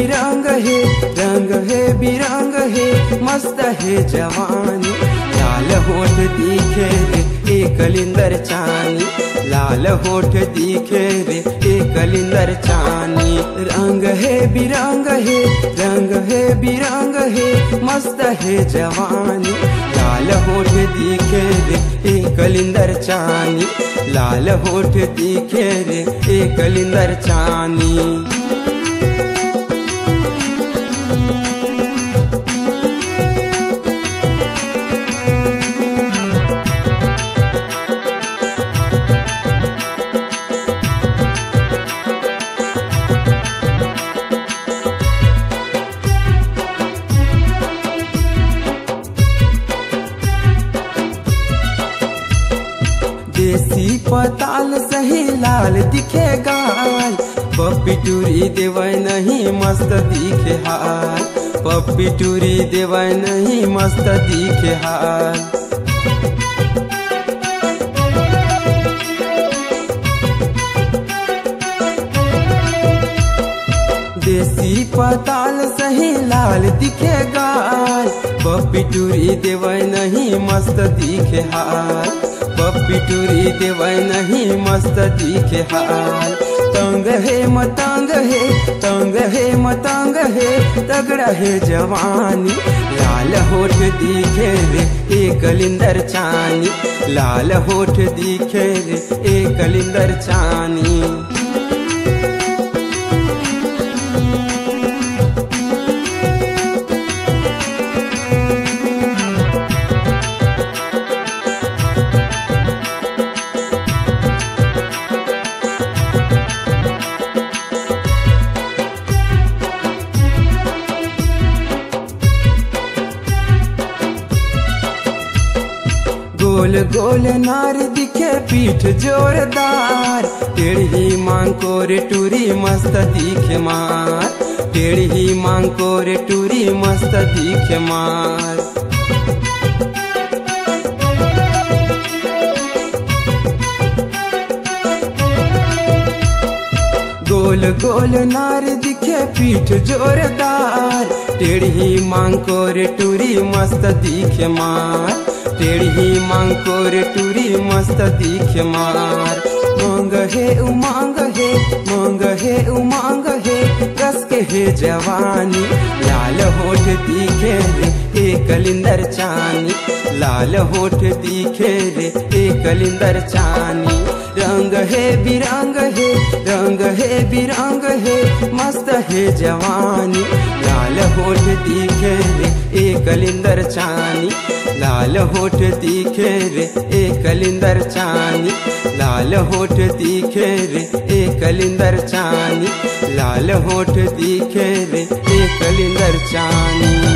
बिरंग है, रंग है, बिरंग है, मस्त है जवानी। लाल होठ दिखे रे, एक लिंदर चानी। लाल होठ दिखे रे, एक लिंदर चानी। रंग है, बिरंग है, रंग है, बिरंग है, मस्त है जवानी। लाल होठ दिखे रे, एक लिंदर चानी। लाल होठ दिखे रे, एक लिंदर चानी। पताल सही लाल दिखे गाल पप्पी टूरी देवै नहीं मस्त दिखे हाल। पप्पी टूरी देवै नहीं मस्त दिखे हाल। देसी पताल सही लाल दिखे गाल पप्पी टूरी देवै नहीं मस्त दिखे हाल। पप्पी टूरी देवै नहीं मस्त दिखे हाल। तंग है मतंग है, तंग है मतंग है, तगड़ा है जवानी। लाल होठ दिखे रे, ए कलिंदर चानी। लाल होठ दिखे रे एक कलिंदर चानी। गोल गोल नार दिखे पीठ जोरदार। टेढ़ी मांग को रे टूरी मस्त दिखे मार। टेढ़ी मांग को रे टूरी मस्त दिखे मार। गोल गोल नार दिखे पीठ जोरदार। टेढ़ी मांग को रे टूरी मस्त दिखे मार। टेढ़ी मांग को रे टूरी मस्त दिखे मार। मांग है उमांग हे, मांग है उमांग है। कस के है जवानी, लाल होठ दिखे रे एक कलिंदर चानी। लाल होठ दिखे रे एक कलिंदर चानी। रंग है, बिरंग है, रंग है, बिरंग है, मस्त है जवानी। लाल होठ दिखे रे कलिंदर चानी, लाल होठ तीखे रे, ए कलिंदर चानी, लाल होठ तीखे रे, ए कलिंदर चानी, लाल होठ तीखे रे, ए कलिंदर चानी।